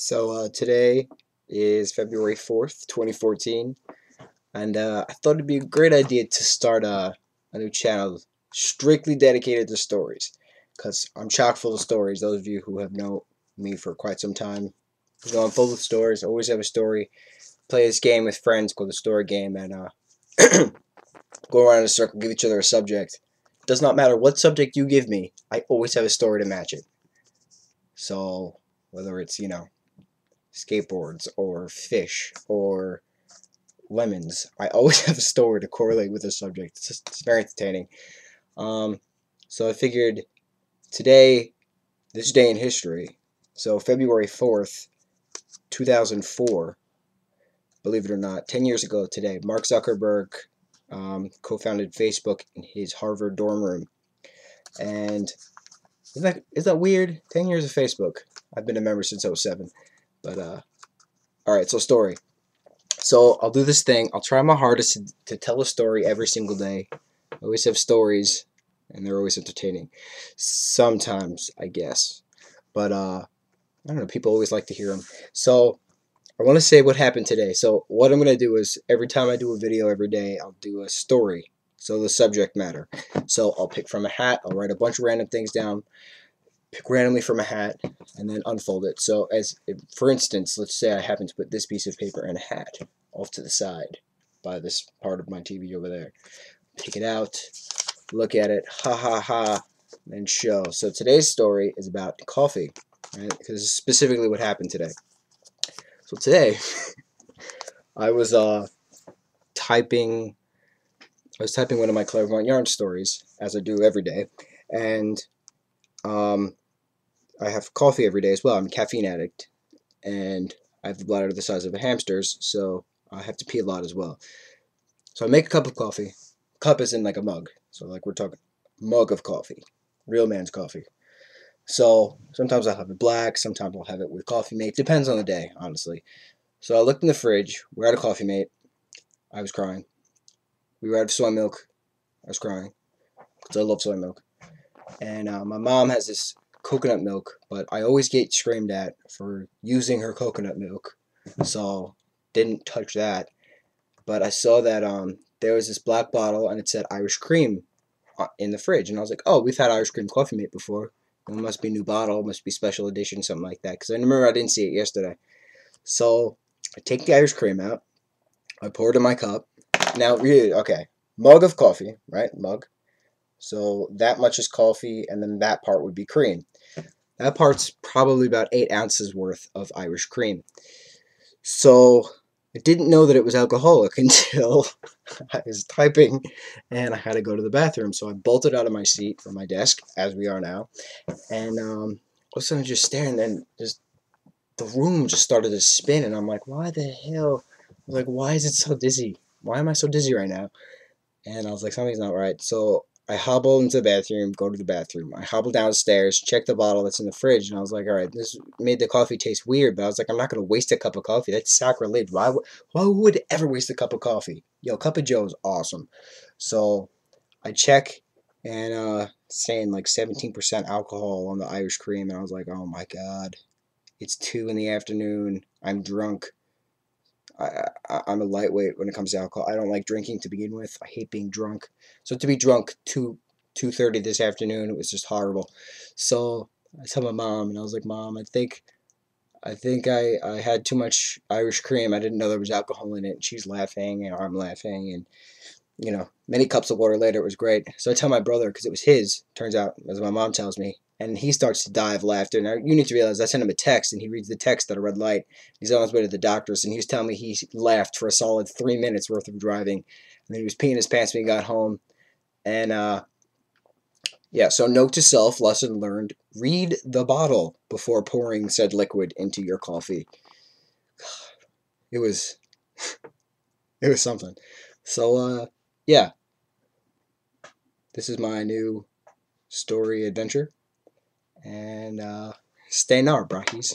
So uh, today is February 4th, 2014, and uh, I thought it'd be a great idea to start a, a new channel strictly dedicated to stories, because I'm chock full of stories. Those of you who have known me for quite some time know I'm full of stories. Always have a story. Play this game with friends called the story game, and uh, go around in a circle, give each other a subject. Does not matter what subject you give me, I always have a story to match it. So whether it's you know skateboards or fish or lemons. I always have a story to correlate with the subject. It's, just, it's very entertaining. Um, so I figured today, this day in history, so February 4th, 2004, believe it or not, 10 years ago today, Mark Zuckerberg um, co-founded Facebook in his Harvard dorm room. And is that, is that weird? 10 years of Facebook. I've been a member since 07. But uh, all right. So story. So I'll do this thing. I'll try my hardest to, to tell a story every single day. I always have stories, and they're always entertaining. Sometimes, I guess, but uh, I don't know. People always like to hear them. So I want to say what happened today. So what I'm gonna do is every time I do a video every day, I'll do a story. So the subject matter. So I'll pick from a hat. I'll write a bunch of random things down pick randomly from a hat and then unfold it. So as for instance, let's say I happen to put this piece of paper in a hat off to the side by this part of my TV over there. Pick it out, look at it, ha ha ha, and show. So today's story is about coffee, right? Because specifically what happened today. So today, I was uh, typing, I was typing one of my clairvoyant yarn stories, as I do every day, and um, I have coffee every day as well. I'm a caffeine addict, and I have the bladder the size of a hamster's, so I have to pee a lot as well. So I make a cup of coffee. Cup is in like a mug, so like we're talking mug of coffee, real man's coffee. So sometimes I'll have it black, sometimes I'll have it with Coffee Mate. Depends on the day, honestly. So I looked in the fridge. We're out of Coffee Mate. I was crying. We were out of soy milk. I was crying because I love soy milk. And uh, my mom has this coconut milk, but I always get screamed at for using her coconut milk, so didn't touch that. But I saw that um there was this black bottle and it said Irish cream in the fridge, and I was like, oh, we've had Irish cream coffee mate before. It must be new bottle, must be special edition, something like that. Because I remember I didn't see it yesterday. So I take the Irish cream out, I pour it in my cup. Now, really, okay, mug of coffee, right? Mug. So that much is coffee, and then that part would be cream. That part's probably about eight ounces worth of Irish cream. So I didn't know that it was alcoholic until I was typing and I had to go to the bathroom. So I bolted out of my seat from my desk, as we are now, and um, all of a sudden just staring, and just the room just started to spin, and I'm like, why the hell? I like, why is it so dizzy? Why am I so dizzy right now? And I was like, something's not right. So I hobble into the bathroom, go to the bathroom. I hobble downstairs, check the bottle that's in the fridge, and I was like, all right, this made the coffee taste weird, but I was like, I'm not going to waste a cup of coffee. That's sacrilege. Why, why would ever waste a cup of coffee? Yo, cup of joe is awesome. So I check, and uh, saying like 17% alcohol on the Irish cream, and I was like, oh my god, it's 2 in the afternoon. I'm drunk. I, I, am a lightweight when it comes to alcohol. I don't like drinking to begin with. I hate being drunk. So to be drunk two two thirty this afternoon, it was just horrible. So I told my mom, and I was like, "Mom, I think, I think I I had too much Irish cream. I didn't know there was alcohol in it." And she's laughing, and I'm laughing, and you know, many cups of water later, it was great. So I tell my brother because it was his. Turns out, as my mom tells me, and he starts to die of laughter. Now you need to realize I sent him a text, and he reads the text at a red light. He's on his way to the doctor's, and he was telling me he laughed for a solid three minutes worth of driving, and then he was peeing his pants when he got home. And uh, yeah, so note to self, lesson learned: read the bottle before pouring said liquid into your coffee. It was, it was something. So uh, yeah, this is my new story adventure and uh, stay nar, brockies.